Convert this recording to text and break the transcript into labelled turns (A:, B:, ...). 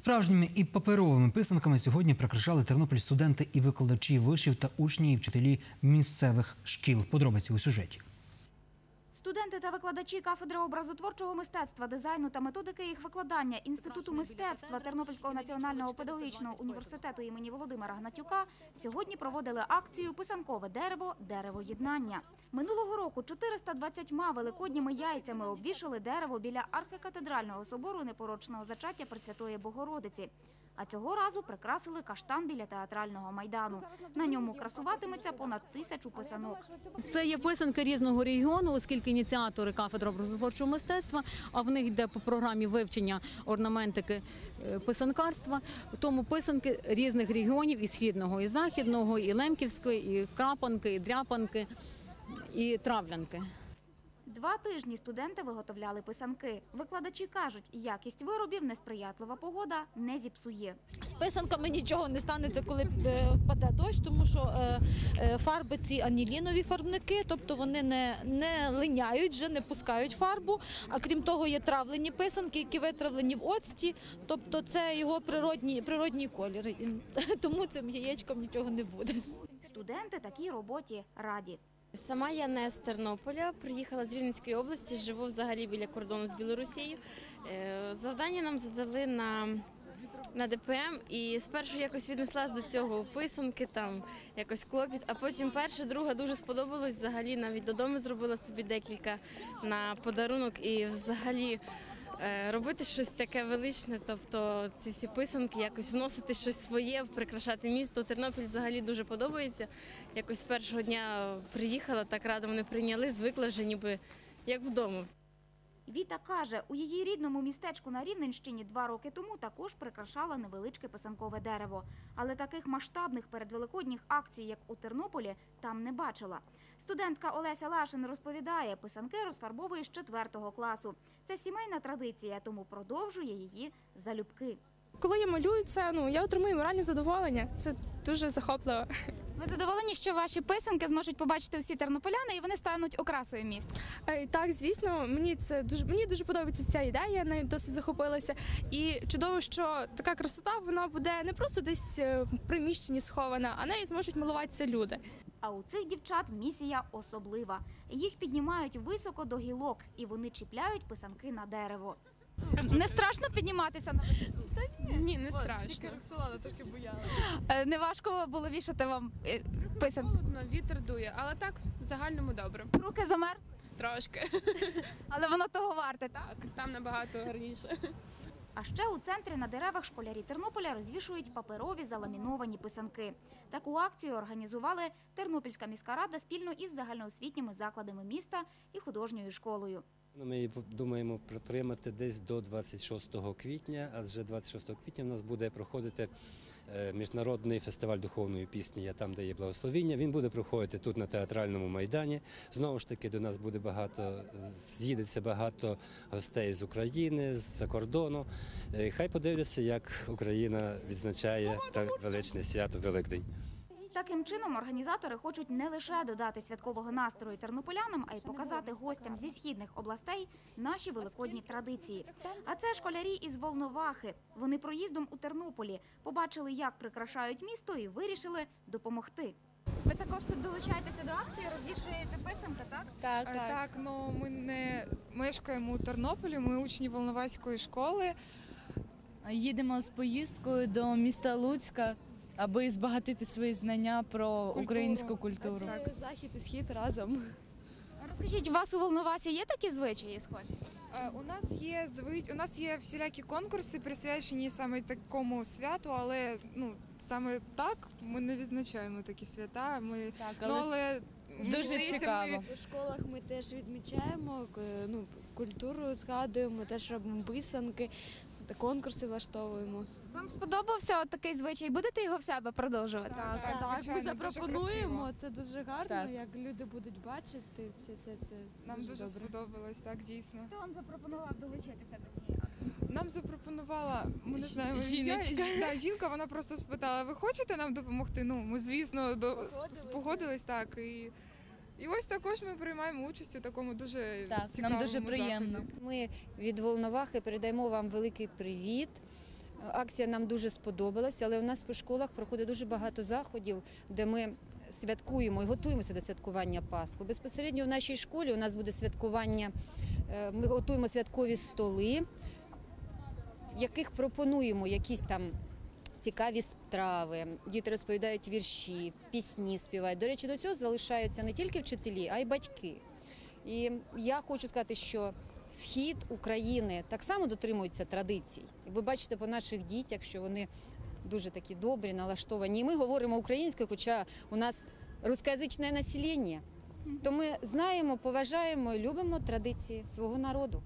A: Справжніми і паперовими писанками сьогодні прикрашали Тернопіль студенти і викладачі вишів та учні і вчителі місцевих шкіл. Подробиці у сюжеті.
B: Студенти та викладачі кафедри образотворчого мистецтва, дизайну та методики їх викладання Інституту мистецтва Тернопільського національного педагогічного університету імені Володимира Гнатюка сьогодні проводили акцію Писанкове дерево дерево єднання. Минулого року 420 великодніми яйцями обвішали дерево біля архікатедрального собору непорочного зачаття Пресвятої Богородиці. А цього разу прикрасили каштан біля театрального майдану. На ньому красуватиметься понад тисячу писанок.
C: Це є писанки різного регіону, оскільки ініціатори кафедри образотворчого мистецтва, а в них йде по програмі вивчення орнаментики е, писанкарства. Тому писанки різних регіонів і східного, і західного, і лемківської, і крапанки, і дряпанки, і травлянки.
B: Два тижні студенти виготовляли писанки. Викладачі кажуть, якість виробів несприятлива погода не зіпсує.
D: З писанками нічого не станеться, коли е, впаде дощ, тому що е, е, фарби ці анілінові фарбники, тобто вони не, не линяють, вже не пускають фарбу. А крім того, є травлені писанки, які витравлені в оцті, тобто це його природній, природній колір. Тому цим яєчком нічого не буде.
B: Студенти такій роботі раді.
E: Сама я не з Тернополя, приїхала з Рівненської області, живу взагалі біля кордону з Білорусією. Е, Завдання нам задали на, на ДПМ, і спершу якось віднеслась до цього писанки, там якось клопіт, а потім перша, друга дуже сподобалось. Взагалі навіть додому зробила собі декілька на подарунок і взагалі. Е, Робити щось таке величне, тобто ці всі писанки, якось вносити щось своє, прикрашати місто. Тернопіль взагалі дуже подобається. Якось першого дня приїхала, так радо мене прийняли, звикла вже ніби як вдома.
B: Віта каже, у її рідному містечку на Рівненщині два роки тому також прикрашала невеличке писанкове дерево. Але таких масштабних передвеликодніх акцій, як у Тернополі, там не бачила. Студентка Олеся Лашин розповідає, писанки розфарбовує з четвертого класу. Це сімейна традиція, тому продовжує її залюбки.
F: Коли я малюю це, ну я отримую моральне задоволення. Це дуже захопливо.
G: Ви задоволені, що ваші писанки зможуть побачити всі тернополяни і вони стануть окрасою міста?
F: Е, Так, звісно, мені це дуже мені дуже подобається ця ідея. Я нею досить захопилася. І чудово, що така красота вона буде не просто десь е, в приміщенні схована, а нею зможуть милуватися люди.
B: А у цих дівчат місія особлива. Їх піднімають високо до гілок, і вони чіпляють писанки на дерево.
G: Не страшно підніматися на
F: Ні, не страшно.
G: Е, не важко було вішати вам е, писанки.
F: Холодно, вітер дує, але так в загальному добре.
G: Руки замер,
F: Трошки.
G: але воно того варте, так?
F: Так, там набагато гарніше.
B: А ще у центрі на деревах школярі Тернополя розвішують паперові заламіновані писанки. Таку акцію організували Тернопільська міська рада спільно із загальноосвітніми закладами міста і художньою школою.
H: Ну, Ми її думаємо протримати десь до 26 квітня, адже 26 квітня в нас буде проходити е, міжнародний фестиваль духовної пісні «Я там, де є благословіння. Він буде проходити тут на театральному майдані. Знову ж таки, до нас буде багато, з'їдеться багато гостей з України, з-за кордону. Е, Хай подивляться, як Україна відзначає та величне свято Великдень.
B: Таким чином організатори хочуть не лише додати святкового настрою тернополянам, а й показати гостям зі східних областей наші великодні традиції. А це школярі із Волновахи. Вони проїздом у Тернополі побачили, як прикрашають місто, і вирішили допомогти.
G: Ви також тут долучаєтеся до акції, розвішуєте писанки, так?
E: Так,
I: Е, Так, ну ми не мешкаємо у Тернополі, ми учні Волноваської школи.
J: Їдемо з поїздкою до міста Луцька, аби збагатити свої знання про
I: Культуру.
J: українську культуру.
I: Так.
J: Захід і схід разом.
G: Розкажіть, у вас у Волновасі є такі звичаї схожі?
I: Е, У нас є зви... у нас є всілякі конкурси, присвячені саме такому святу, але ну саме так ми не відзначаємо такі свята. Ми
J: Так,
I: ну,
J: але
I: але
J: дуже
I: здається,
J: цікаво.
I: Ми...
K: У школах ми теж відмічаємо ну, культуру, згадуємо, теж робимо писанки, конкурси влаштовуємо.
G: Вам сподобався от такий звичай? Будете його в себе продовжувати?
I: Так,
K: Так, ми
I: звичайно, дуже
K: запропонуємо. Це дуже гарно,
J: Так.
K: як люди будуть бачити все це. це
I: Нам дуже,
K: добре.
I: сподобалось, так дійсно.
G: Хто вам запропонував долучитися до цієї?
I: Нам запропонувала, ми не знаємо,
J: жіночка.
I: ім'я. Да, жінка, вона просто спитала: ви хочете нам допомогти? Ну, ми, звісно, до... погодились так. І... і ось також ми приймаємо участь у такому дуже
J: Так,
I: цікавому
J: нам дуже приємно.
I: заході.
L: Ми від Волновахи передаємо вам великий привіт. Акція нам дуже сподобалася, але у нас по школах проходить дуже багато заходів, де ми святкуємо і готуємося до святкування Пасху. Безпосередньо в нашій школі у нас буде святкування. е, Ми готуємо святкові столи, в яких пропонуємо якісь там цікаві страви. Діти розповідають вірші, пісні співають. До речі, до цього залишаються не тільки вчителі, а й батьки. І я хочу сказати, що схід України так само дотримується традицій. Ви бачите по наших дітях, що вони дуже такі добрі, налаштовані. І ми говоримо українською, хоча у нас рускоязичне населення. То ми знаємо, поважаємо і любимо традиції свого народу.